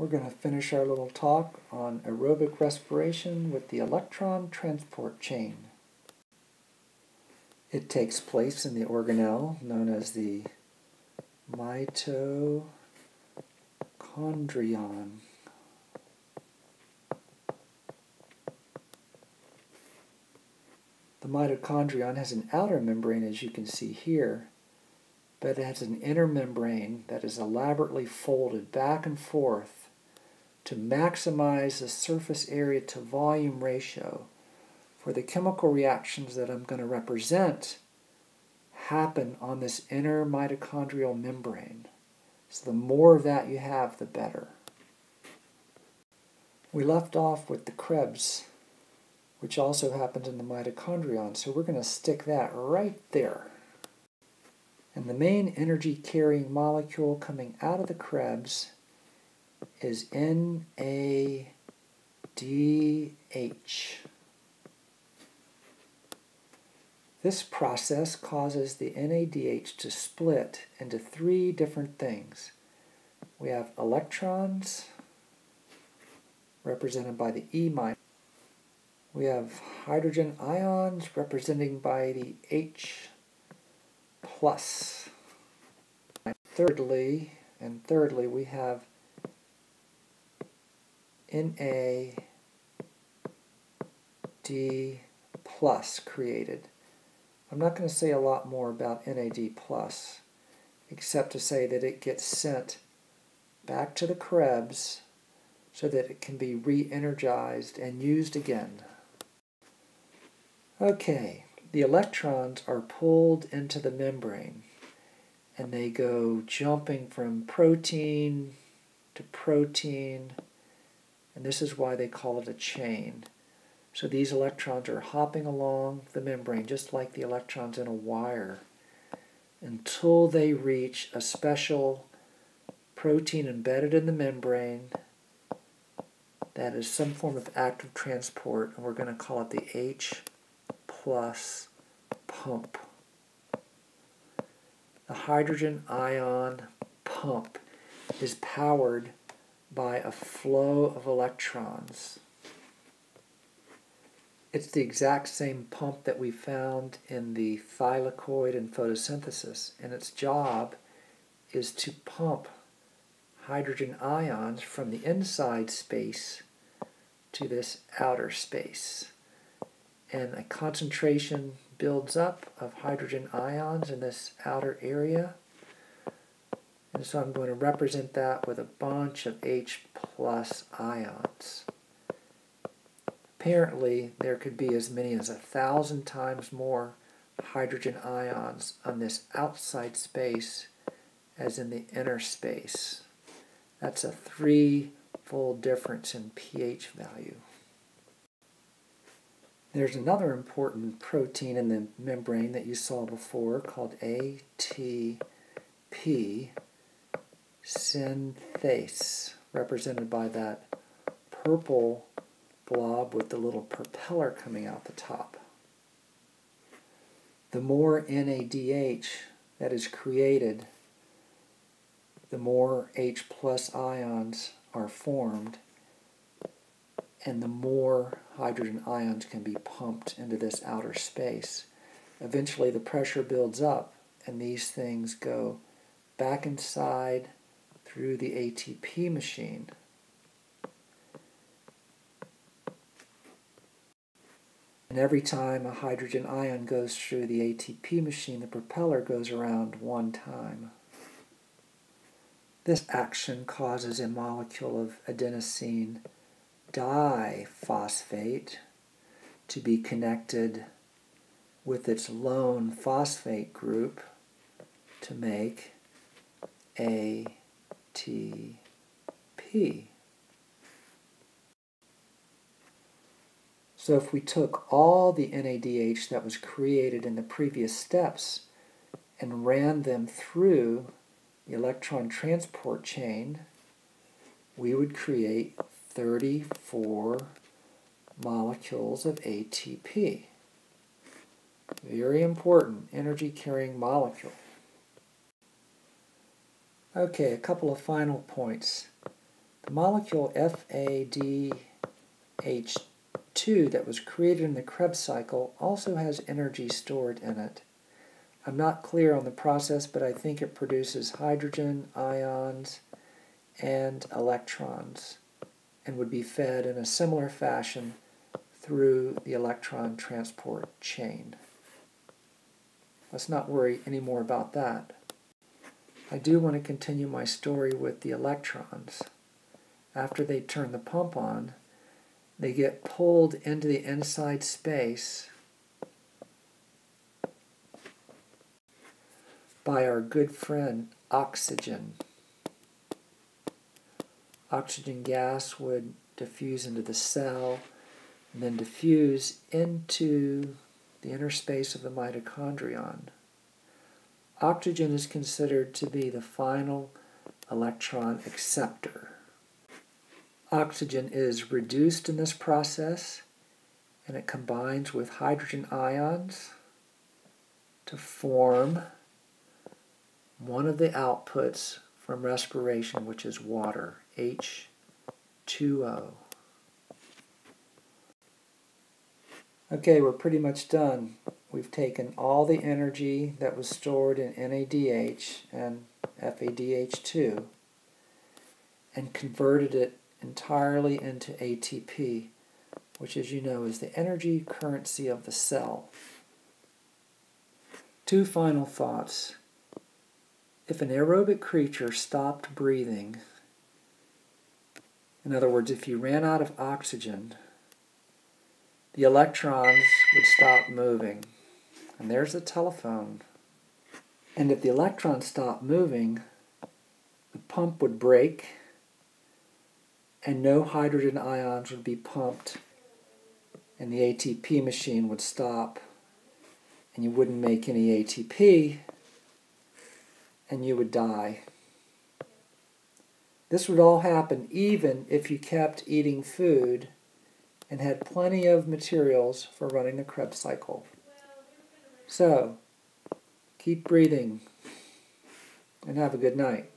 We're going to finish our little talk on aerobic respiration with the electron transport chain. It takes place in the organelle known as the mitochondrion. The mitochondrion has an outer membrane, as you can see here, but it has an inner membrane that is elaborately folded back and forth to maximize the surface area to volume ratio for the chemical reactions that I'm going to represent happen on this inner mitochondrial membrane. So the more of that you have, the better. We left off with the Krebs, which also happens in the mitochondrion, so we're going to stick that right there. And the main energy carrying molecule coming out of the Krebs is NADH. This process causes the NADH to split into three different things. We have electrons, represented by the E minus. We have hydrogen ions, represented by the H plus. Thirdly, and thirdly, we have NAD plus created. I'm not going to say a lot more about NAD plus, except to say that it gets sent back to the Krebs so that it can be re-energized and used again. Okay, the electrons are pulled into the membrane and they go jumping from protein to protein and this is why they call it a chain. So these electrons are hopping along the membrane just like the electrons in a wire until they reach a special protein embedded in the membrane that is some form of active transport and we're going to call it the H plus pump. The hydrogen ion pump is powered by a flow of electrons. It's the exact same pump that we found in the thylakoid in photosynthesis, and its job is to pump hydrogen ions from the inside space to this outer space. And a concentration builds up of hydrogen ions in this outer area and so I'm going to represent that with a bunch of H plus ions. Apparently, there could be as many as a thousand times more hydrogen ions on this outside space as in the inner space. That's a three-fold difference in pH value. There's another important protein in the membrane that you saw before called ATP, synthase, represented by that purple blob with the little propeller coming out the top. The more NADH that is created, the more H plus ions are formed, and the more hydrogen ions can be pumped into this outer space. Eventually, the pressure builds up, and these things go back inside through the ATP machine. And every time a hydrogen ion goes through the ATP machine, the propeller goes around one time. This action causes a molecule of adenosine diphosphate to be connected with its lone phosphate group to make a ATP. So if we took all the NADH that was created in the previous steps and ran them through the electron transport chain, we would create 34 molecules of ATP. Very important energy carrying molecule. Okay, a couple of final points. The molecule FADH2 that was created in the Krebs cycle also has energy stored in it. I'm not clear on the process, but I think it produces hydrogen, ions, and electrons and would be fed in a similar fashion through the electron transport chain. Let's not worry anymore about that. I do want to continue my story with the electrons. After they turn the pump on, they get pulled into the inside space by our good friend oxygen. Oxygen gas would diffuse into the cell and then diffuse into the inner space of the mitochondrion. Oxygen is considered to be the final electron acceptor. Oxygen is reduced in this process and it combines with hydrogen ions to form one of the outputs from respiration, which is water, H2O. Okay, we're pretty much done. We've taken all the energy that was stored in NADH and FADH2 and converted it entirely into ATP, which as you know is the energy currency of the cell. Two final thoughts. If an aerobic creature stopped breathing, in other words, if you ran out of oxygen, the electrons would stop moving. And there's the telephone. And if the electrons stopped moving, the pump would break and no hydrogen ions would be pumped and the ATP machine would stop and you wouldn't make any ATP and you would die. This would all happen even if you kept eating food and had plenty of materials for running the Krebs cycle. So, keep breathing and have a good night.